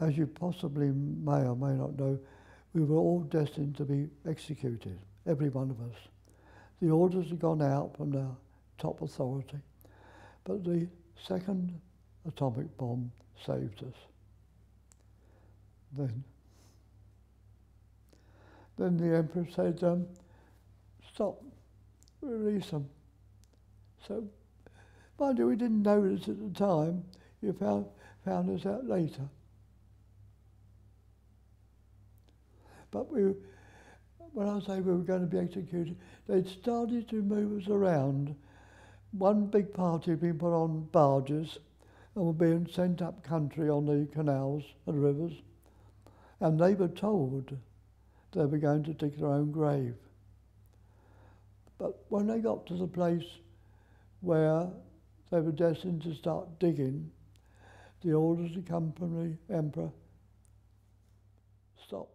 as you possibly may or may not know, we were all destined to be executed, every one of us. The orders had gone out from the top authority, but the second atomic bomb saved us. Then, then the emperor said, um, "Stop, release them." So, mind you, we didn't know this at the time. You found found us out later. But we, when I say we were going to be executed, they'd started to move us around. One big party had been put on barges and were being sent up country on the canals and rivers. And they were told they were going to dig their own grave. But when they got to the place where they were destined to start digging, the orders had come from the emperor, stop.